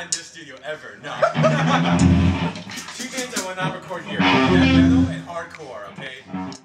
not in this studio ever. No. Two bands I will not record here: death metal and hardcore. Okay.